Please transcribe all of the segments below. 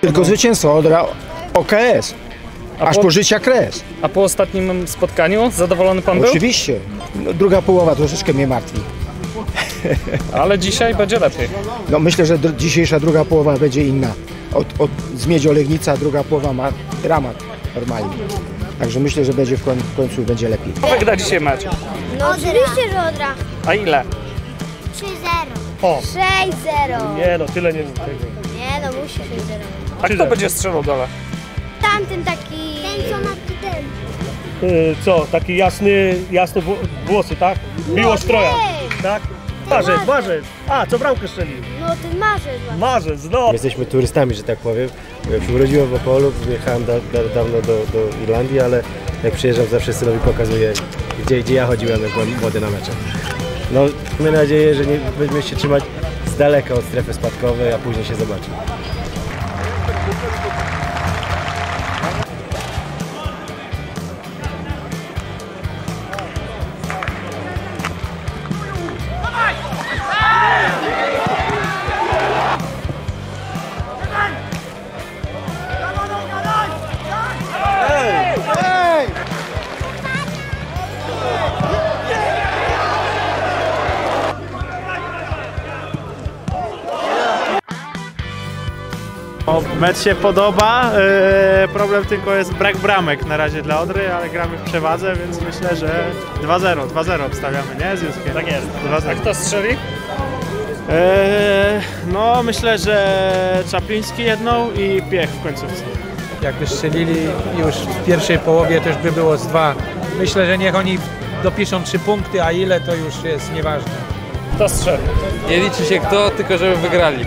Tylko zwycięstwo Odra OKS. Aż po- po życia kres. A po ostatnim spotkaniu zadowolony pan był? Oczywiście. No, druga połowa troszeczkę mnie martwi. Ale dzisiaj będzie lepiej. No, myślę, że dzisiejsza druga połowa będzie inna. Od, od z druga połowa ma dramat normalnie. Także myślę, że będzie w, koń, w końcu będzie lepiej. Kto wygra dzisiaj mecz? No oczywiście, że Odra. A ile? 3-0. O. 6-0. Nie no, tyle nie tego. Nie no, musi 6-0. A kto będzie strzelał dole? Tamten taki... Ten co ma ten. Y, co, taki jasny, jasno wło- włosy, tak? Miłosz Troja, ten. tak? Marzec, marzec. A, co bramkę strzelił? No ten marzec właśnie. Marzec, no. Jesteśmy turystami, że tak powiem. Ja się urodziłem w Opolu, wyjechałem da, da, dawno do, do Irlandii, ale jak przyjeżdżam zawsze synowi pokazuję, gdzie, gdzie ja chodziłem, jak byłem młody na meczach. No, mamy nadzieję, że nie będziemy się trzymać z daleka od strefy spadkowej, a później się zobaczy. O, mecz się podoba. e, problem tylko jest brak bramek na razie dla Odry, ale gramy w przewadze, więc myślę, że 2-0, 2-0 obstawiamy, nie? Z Józkiem. Tak jest. 2-0. A kto strzeli? E, no, myślę, że Czapliński jedną i Piech w końcówce. jakby strzelili już w pierwszej połowie, to już by było z dwa. Myślę, że niech oni dopiszą trzy punkty, a ile to już jest nieważne. Kto strzeli? Nie liczy się kto, tylko żeby wygrali.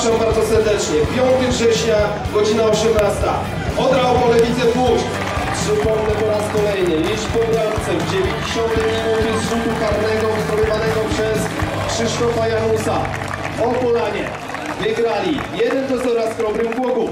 Zapraszam bardzo serdecznie. 5 września, godzina 18. Odra Opole Widzew Łódź. Przypomnę po raz kolejny, liczb po bramce w 90 minucie z rzutu karnego wykonywanego przez Krzysztofa Janusa. Opolanie wygrali 1 do 0 z Krobrym Głogów.